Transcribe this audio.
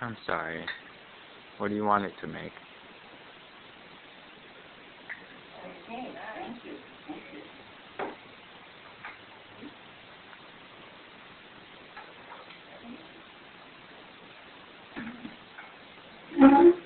I'm sorry. What do you want it to make? Thank you.